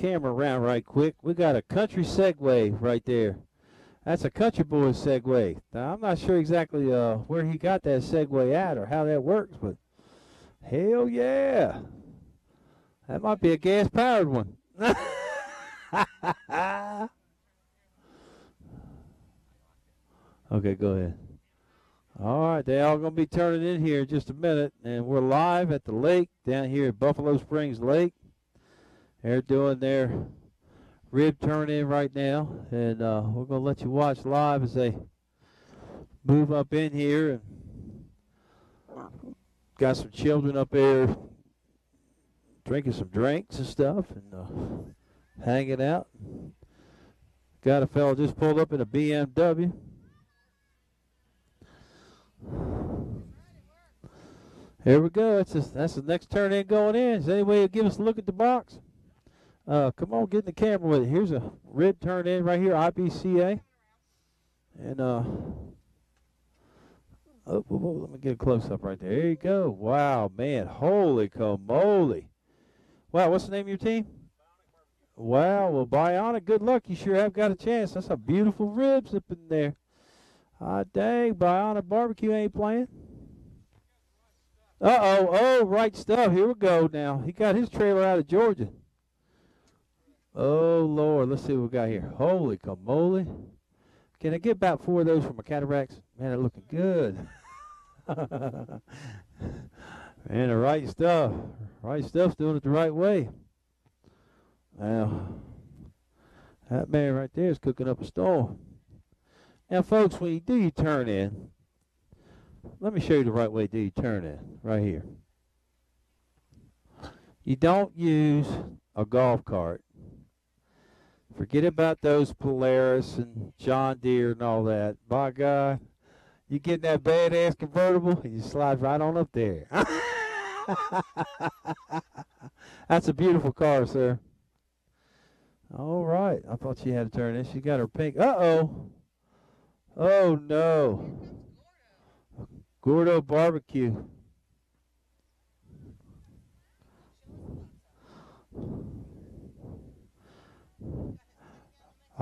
camera around right quick. We got a country Segway right there. That's a country boy Segway. Now, I'm not sure exactly uh, where he got that Segway at or how that works, but hell yeah. That might be a gas powered one. okay, go ahead. All right, they all gonna be turning in here in just a minute, and we're live at the lake down here at Buffalo Springs Lake. They're doing their rib turn in right now, and uh, we're gonna let you watch live as they move up in here and got some children up there drinking some drinks and stuff and uh, hanging out. Got a fellow just pulled up in a BMW. Here we go. That's that's the next turn in going in. Is there any way to give us a look at the box? Uh, come on, get in the camera with it. Here's a rib turn in right here, IBCA. And uh, oh, oh, oh, let me get a close up right there. There you go. Wow, man, holy moly! Wow, what's the name of your team? Wow, well, Bionic, good luck. You sure have got a chance. That's a beautiful ribs up in there. Ah, dang, Bionic Barbecue ain't playing. Uh-oh, oh, right stuff. Here we go now. He got his trailer out of Georgia. Oh, Lord. Let's see what we got here. Holy camole. Can I get about four of those from my cataracts? Man, they're looking good. Man, the right stuff. Right stuff's doing it the right way. Now, that man right there is cooking up a storm. Now, folks, when you do your turn in, let me show you the right way to do your turn in, right here. You don't use a golf cart. Forget about those Polaris and John Deere and all that. By God, you get that badass convertible, and you slide right on up there. That's a beautiful car, sir. All right. I thought she had to turn in. She got her pink. Uh-oh. Oh, no. Gordo Barbecue.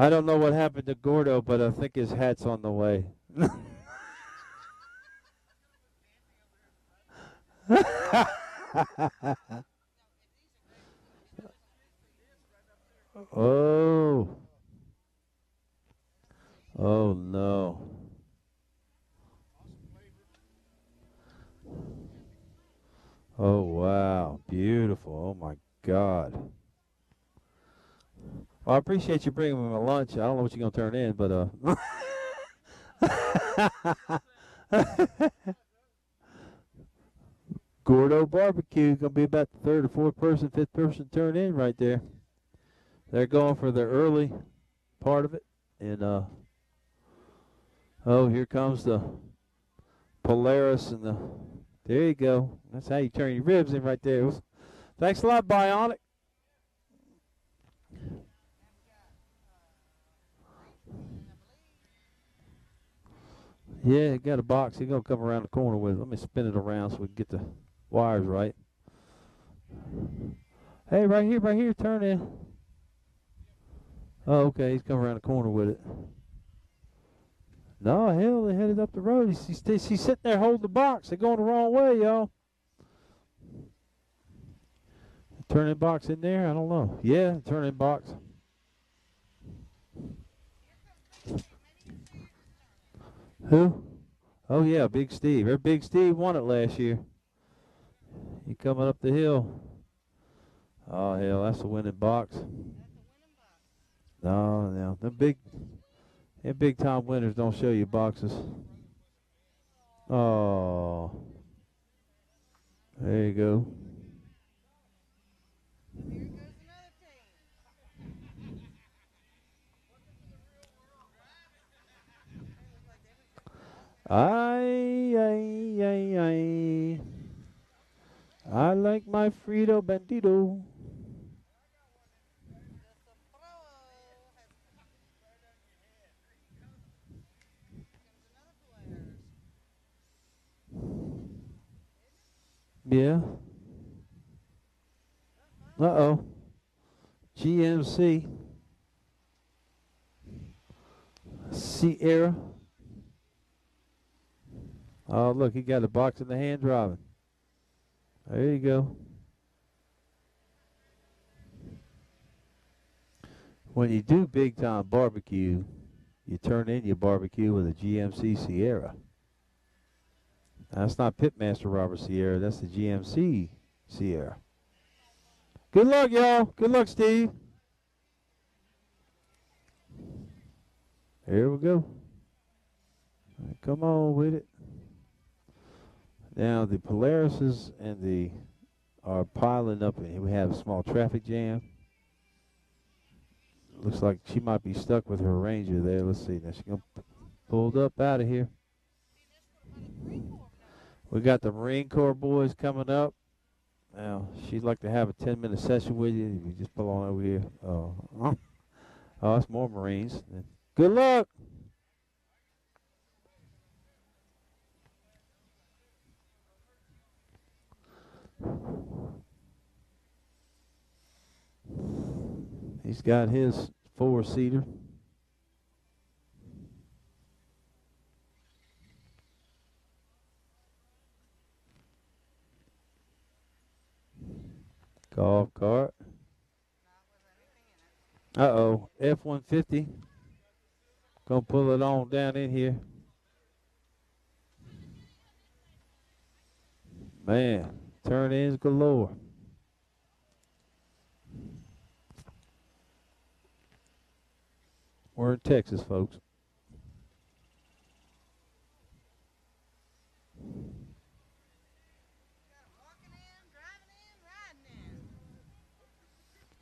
I don't know what happened to Gordo, but I think his hat's on the way. oh. Oh no. Oh wow, beautiful. Oh my God. Well, I appreciate you bringing me my lunch. I don't know what you're gonna turn in, but uh. Gordo Barbecue gonna be about the third or fourth person, fifth person turn in right there. They're going for the early part of it, and uh. Oh, here comes the Polaris and the. There you go. That's how you turn your ribs in right there. Thanks a lot, Bionic. Yeah, he got a box. He's gonna come around the corner with it. Let me spin it around so we can get the wires right. Hey, right here, right here, turn in. Oh, okay, he's coming around the corner with it. No, hell, they headed up the road. He's, he's, he's sitting there holding the box. They're going the wrong way, y'all. Turning box in there? I don't know. Yeah, turning box. Who? Oh, yeah, Big Steve. Big Steve won it last year. He coming up the hill. Oh, hell, that's a winning box. No, no. The big and big time winners don't show you boxes. Oh. There you go. I, I, I, I. I like my Frito Bandito. Yeah. Uh-oh. GMC Sierra. Oh, look, he got a box in the hand driving. There you go. When you do big time barbecue, you turn in your barbecue with a GMC Sierra. That's not Pitmaster Robert Sierra, that's the GMC Sierra. Good luck, y'all. Good luck, Steve. Here we go. Come on with it. Now the Polarises and the are piling up, and we have a small traffic jam. Looks like she might be stuck with her Ranger there. Let's see. Now she's gonna pulled up out of here. We got the Marine Corps boys coming up. Now she'd like to have a 10 minute session with you. You just pull on over here. Oh, oh, that's more Marines. Good luck. He's got his four seater. Golf cart. Uh oh, F 150. Gonna pull it on down in here. Man, turn ins galore. We're in Texas, folks.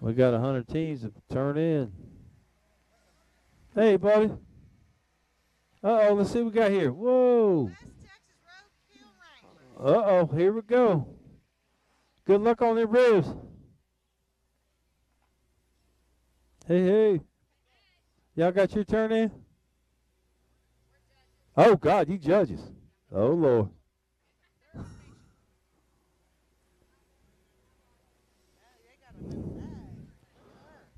We got a hundred teams to turn in. Hey, buddy. Uh oh, let's see what we got here. Whoa. Uh oh, here we go. Good luck on the ribs. Hey, hey. Y'all got your turn in? Oh, God, you judges. Oh, Lord.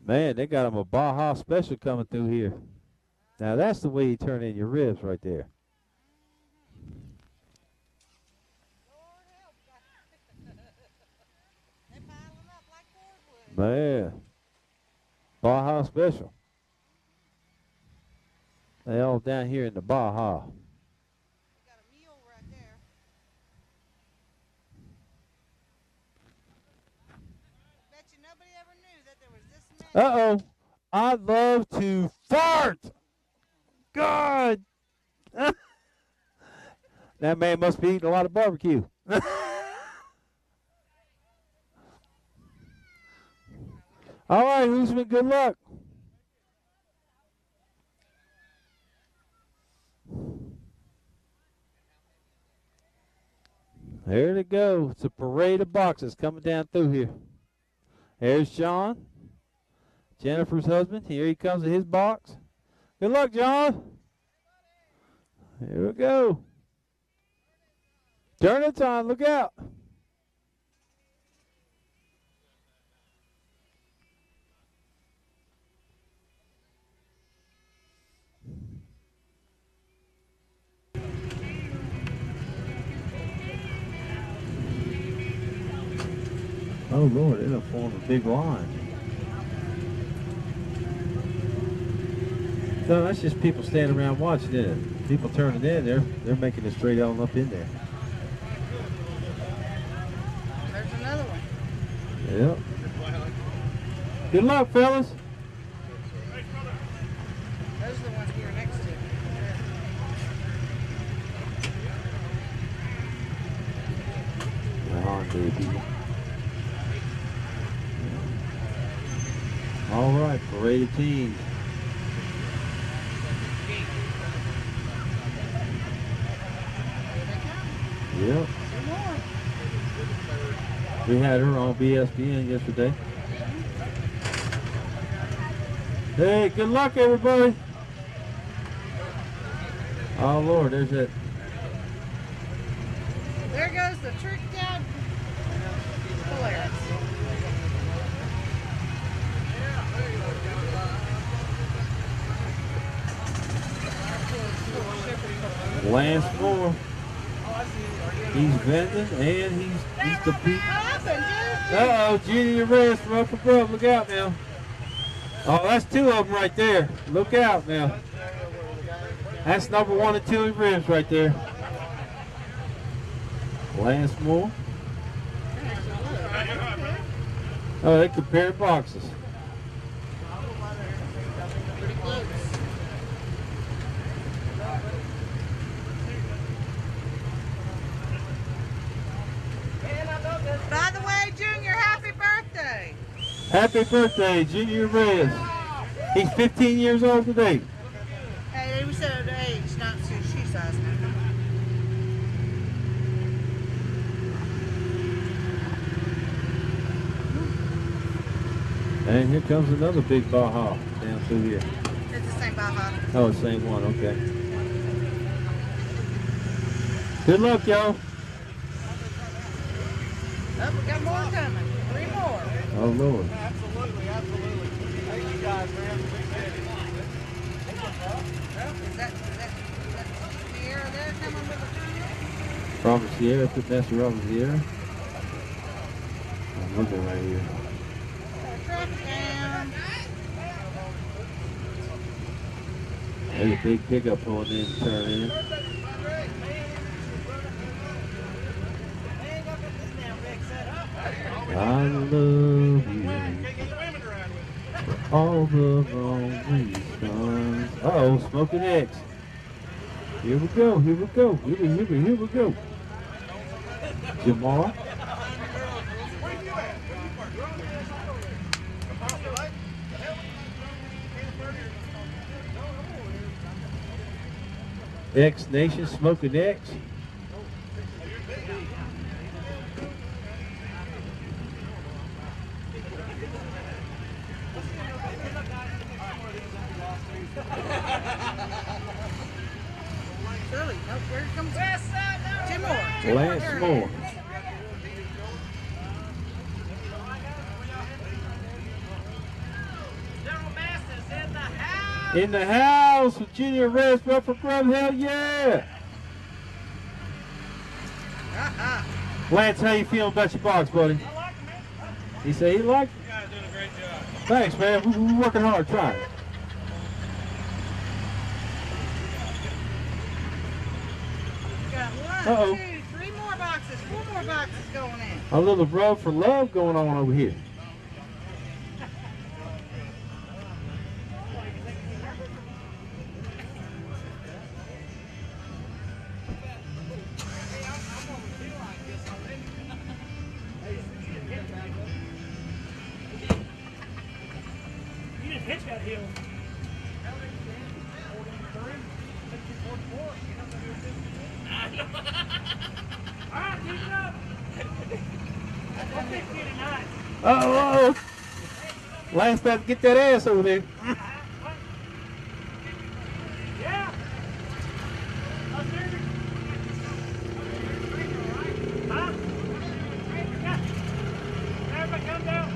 Man, they got them a Baja special coming through here. Now, that's the way you turn in your ribs right there. Man. Baja special. They all down here in the Baja. Uh oh. I love to fart. God. that man must be eating a lot of barbecue. All right, been good luck? There they go. It's a parade of boxes coming down through here. There's John, Jennifer's husband. Here he comes with his box. Good luck, John. Here we go. Turn it on. Look out. Oh Lord, it'll form a big line. No, that's just people standing around watching it. People turning in, they're they're making it straight on up in there. There's another one. Yep. Good luck, fellas. Those are the ones we were next to. Ah, baby. Of teams. Yep. We had her on BSBN yesterday. Hey, good luck, everybody. Oh, Lord, there's that. There goes the tricked out Polaris. Lance Moore. He's vending and he's he's competing. Uh oh, Junior from Upper Grove. Look out now. Oh, that's two of them right there. Look out now. That's number one and two in rims right there. Lance Moore. Oh, they compare boxes. Pretty close. By the way, Junior, happy birthday. Happy birthday, Junior Reyes. He's 15 years old today. Hey, we said her age, not shoe shoe size. And here comes another big Baja down through here. It's the same Baja. Oh, same one, okay. Good luck, y'all. Oh, we got more coming. Three more. Oh, Lord. Absolutely, absolutely. Thank you guys, man. Appreciate it. Is that, is that, is that Sierra there coming with the Junior? Robert Sierra, put that's Robert Sierra. Oh, I'm looking right here. There's a big pickup pulling in, turn in. I love you. for All the wrong reasons. Uh oh, smoking X. Here we go, here we go, here we, here we, here we go. Jamar. X Nation smoking X. Shirley, nope, here comes two more. Two Lance turns. Moore. In the house with Junior Reyes from Upper Grove. Hell yeah! Lance, how you feeling about your box, buddy? He said he liked it. You guys doing a great job. Thanks, man. We- We're working hard, trying. We got one, Uh-oh. two, three more boxes, four more boxes going in. A little rub for love going on over here. Uh oh. Lance about get that ass over there. Yeah. Up there. Huh? Yeah. Everybody come down.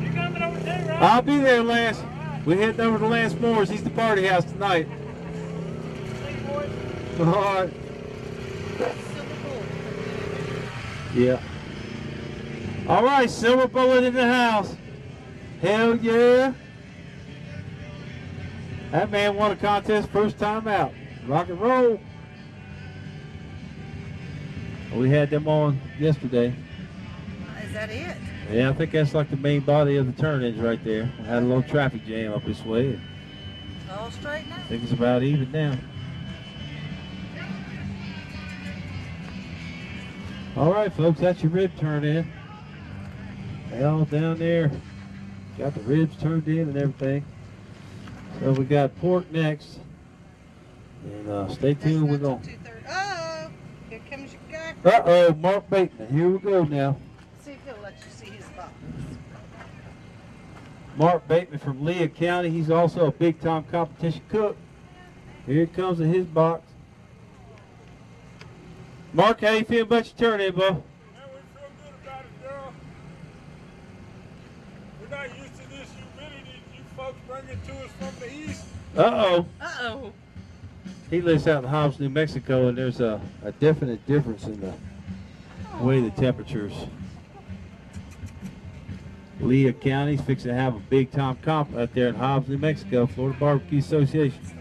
You coming over too, right? I'll be there, Lance. We're heading over to Lance Moore's. He's the party house tonight. See you, boys. All right. Yeah. All right, silver bullet in the house. Hell yeah. That man won a contest first time out. Rock and roll. We had them on yesterday. Is that it? Yeah, I think that's like the main body of the turn-ins right there. Had a little traffic jam up this way. All straight now? I think it's about even now. All right, folks, that's your rib turn in. All down there. Got the ribs turned in and everything. So we got pork next. And uh, stay tuned. We're going. Uh oh, here comes your guy. Uh oh, Mark Bateman. Here we go now. See if he'll let you see his box. Mark Bateman from Lea County. He's also a big time competition cook. Here comes in his box. Mark, how you feel about your turn in, bro? Yeah, we feel good about it, girl. We're not used to this humidity. You folks bring it to us from the east. Uh-oh. Uh-oh. He lives out in Hobbs, New Mexico, and there's a, a definite difference in the way the temperatures. Lea County's fixing to have a big time comp out there in Hobbs, New Mexico, Florida Barbecue Association.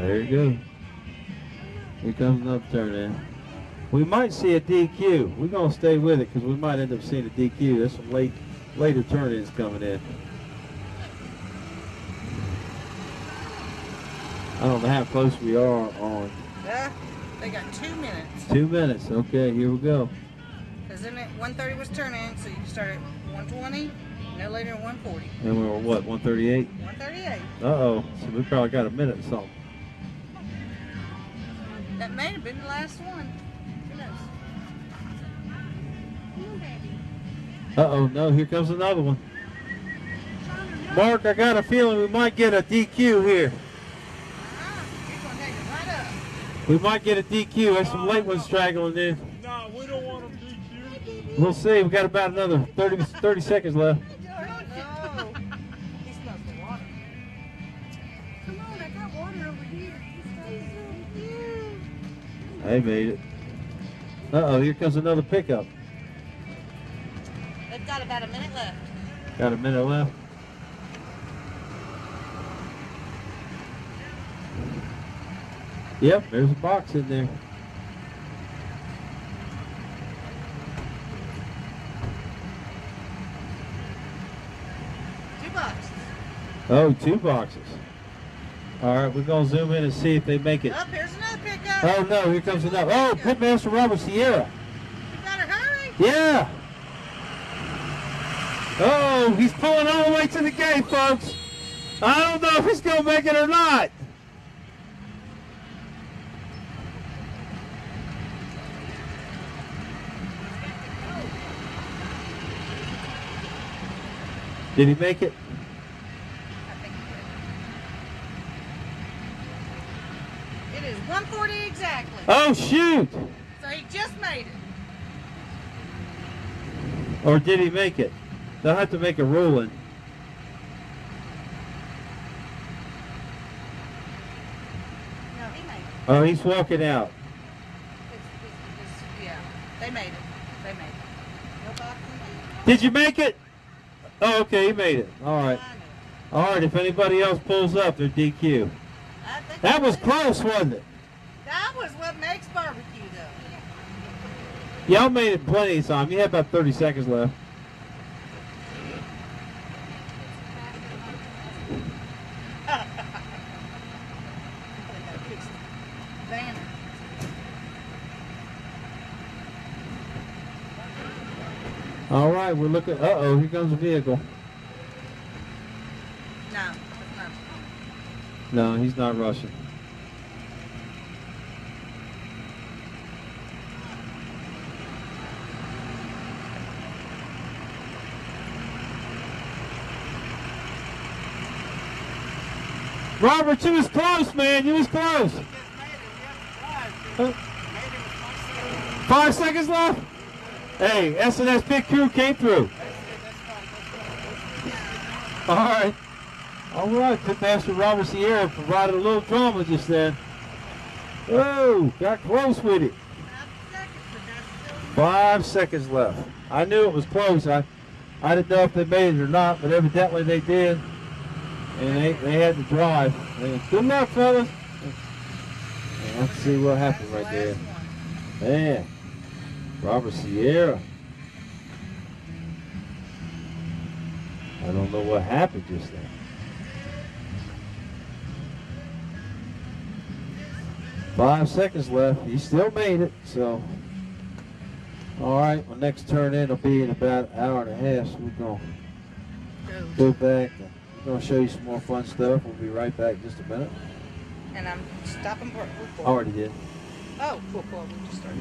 There you go. Here comes another turn in. We might see a DQ. We're gonna stay with it because we might end up seeing a DQ. There's some late, later turn-ins coming in. I don't know how close we are on Yeah, they got two minutes. two minutes. Okay, here we go. Because then at 130 was turn-in, so you start at 120, no later than 140. And we're what, 138? 138. Uh oh. So we probably got a minute or something. That may have been the last one. Who knows? Uh oh, no, here comes another one. Mark, I got a feeling we might get a DQ here. You're going to take it right up. We might get a DQ. There's some late ones straggling in. No, we don't want them DQ. We'll see. We've got about another 30, 30 seconds left. They made it. Uh oh, here comes another pickup. They've got about a minute left. Got a minute left. Yep, there's a box in there. Two bucks. Oh, two boxes. All right, we're gonna zoom in and see if they make it. Up, here's another pickup. Oh no, here comes another. Oh, Pitmaster Robert Sierra. We gotta hurry. Yeah. Oh, he's pulling all the way to the gate, folks. I don't know if he's gonna make it or not. Did he make it? I think it is. It is 140 exactly. Oh shoot! So he just made it. Or did he make it? They'll have to make a ruling. No, he made it. Oh, he's walking out. It's, it's, it's, yeah, they made it. They made it. No box Did you make it? Oh, okay, he made it. All right. All right, if anybody else pulls up, they're DQ. That was close, wasn't it? That was what makes barbecue, though. Y'all made it plenty of time. You had about 30 seconds left. They gotta fix the banner. All right, we're looking. Uh oh, here comes a vehicle. No, not. No, he's not rushing. Robert, you was close, man. You was close. Five seconds left. Hey, SNS Pit Crew came through. All right. All right, Pitmaster Robert Sierra provided a little drama just then. Oh, got close with it. Five seconds left. I knew it was close. I, I didn't know if they made it or not, but evidently they did. And they, they had to drive. Good luck, fellas. And let's see what happened right there. Man, Robert Sierra. I don't know what happened just then. Five seconds left. He still made it, so. All right, my next turn in will be in about an hour and a half, so we're going to go back. We're going to show you some more fun stuff. We'll be right back in just a minute. And I'm stopping for. I already did. Oh, cool, cool. We just started.